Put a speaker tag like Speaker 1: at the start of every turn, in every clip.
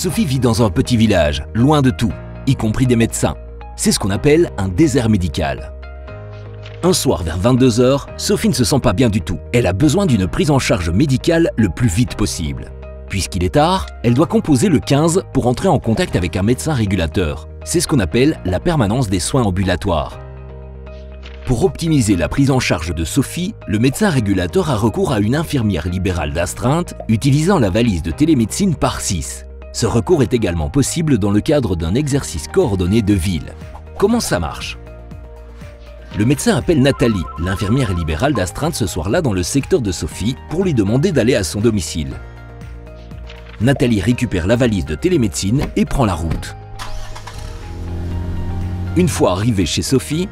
Speaker 1: Sophie vit dans un petit village, loin de tout, y compris des médecins. C'est ce qu'on appelle un désert médical. Un soir vers 22h, Sophie ne se sent pas bien du tout. Elle a besoin d'une prise en charge médicale le plus vite possible. Puisqu'il est tard, elle doit composer le 15 pour entrer en contact avec un médecin régulateur. C'est ce qu'on appelle la permanence des soins ambulatoires. Pour optimiser la prise en charge de Sophie, le médecin régulateur a recours à une infirmière libérale d'astreinte utilisant la valise de télémédecine par 6. Ce recours est également possible dans le cadre d'un exercice coordonné de ville. Comment ça marche? Le médecin appelle Nathalie, l'infirmière libérale d'astreinte ce soir-là dans le secteur de Sophie, pour lui demander d'aller à son domicile. Nathalie récupère la valise de télémédecine et prend la route. Une fois arrivée chez Sophie,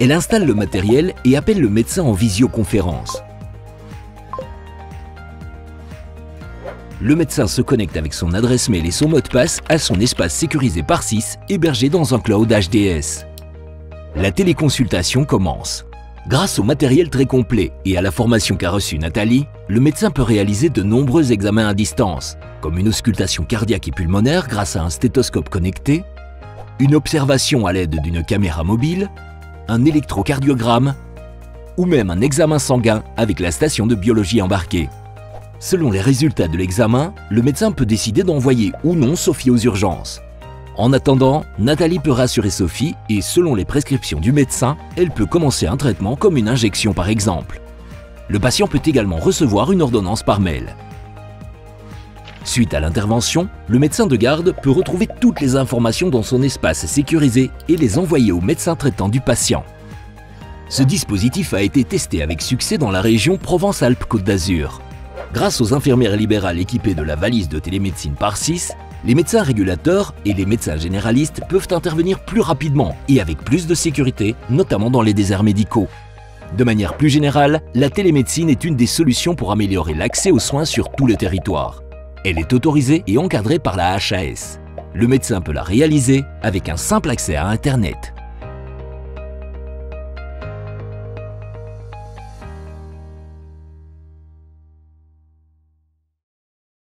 Speaker 1: elle installe le matériel et appelle le médecin en visioconférence. Le médecin se connecte avec son adresse mail et son mot de passe à son espace sécurisé par 6 hébergé dans un cloud HDS. La téléconsultation commence. Grâce au matériel très complet et à la formation qu'a reçue Nathalie, le médecin peut réaliser de nombreux examens à distance, comme une auscultation cardiaque et pulmonaire grâce à un stéthoscope connecté, une observation à l'aide d'une caméra mobile, un électrocardiogramme ou même un examen sanguin avec la station de biologie embarquée. Selon les résultats de l'examen, le médecin peut décider d'envoyer ou non Sophie aux urgences. En attendant, Nathalie peut rassurer Sophie et selon les prescriptions du médecin, elle peut commencer un traitement comme une injection par exemple. Le patient peut également recevoir une ordonnance par mail. Suite à l'intervention, le médecin de garde peut retrouver toutes les informations dans son espace sécurisé et les envoyer au médecin traitant du patient. Ce dispositif a été testé avec succès dans la région Provence-Alpes-Côte d'Azur. Grâce aux infirmières libérales équipées de la valise de télémédecine par 6, les médecins régulateurs et les médecins généralistes peuvent intervenir plus rapidement et avec plus de sécurité, notamment dans les déserts médicaux. De manière plus générale, la télémédecine est une des solutions pour améliorer l'accès aux soins sur tout le territoire. Elle est autorisée et encadrée par la HAS. Le médecin peut la réaliser avec un simple accès à Internet.